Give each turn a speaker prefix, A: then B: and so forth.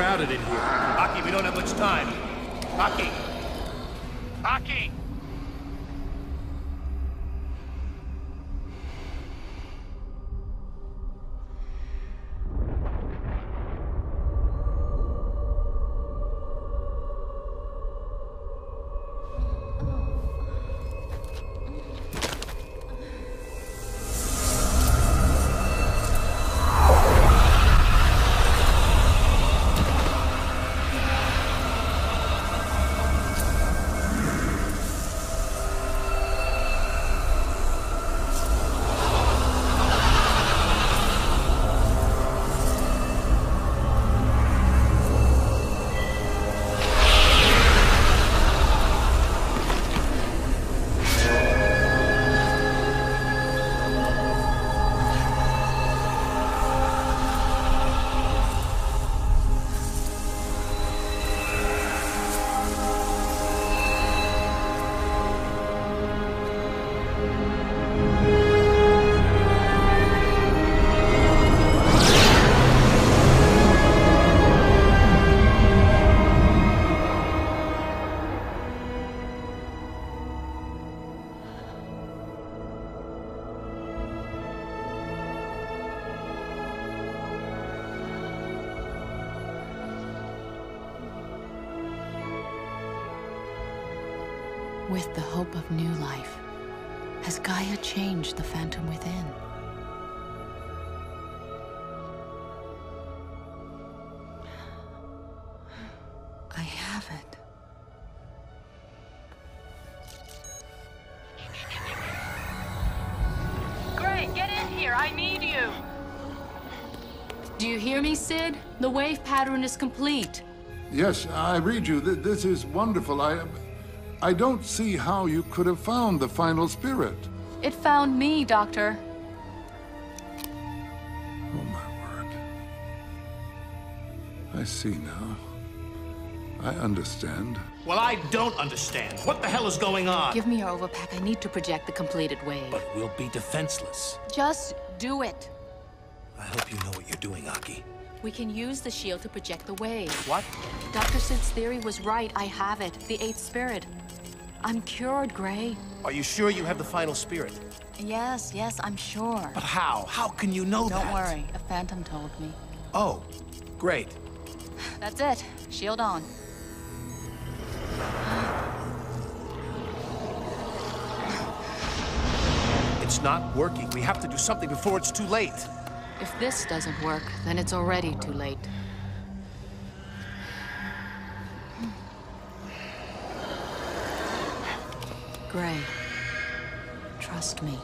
A: crowded in here.
B: Aki, we don't have much time. Aki! Aki!
C: With the hope of new life, has Gaia changed the phantom within? I haven't.
D: Gray, get in here. I need you. Do you hear me, Sid? The wave pattern is complete.
E: Yes, I read you. This is wonderful. I, I don't see how you could have found the final spirit.
D: It found me, Doctor.
E: Oh, my word. I see now. I understand.
B: Well, I don't understand. What the hell is going on?
C: Give me your overpack. I need to project the completed wave.
B: But we'll be defenseless.
C: Just do it.
B: I hope you know what you're doing, Aki.
C: We can use the shield to project the wave.
B: What?
C: Dr. Sid's theory was right. I have it. The Eighth Spirit. I'm cured, Gray.
B: Are you sure you have the final spirit?
C: Yes, yes, I'm sure.
B: But how? How can you know that?
C: Don't worry. A phantom told me.
B: Oh, great.
C: That's it. Shield on.
B: It's not working. We have to do something before it's too late.
C: If this doesn't work, then it's already too late. Gray, trust me.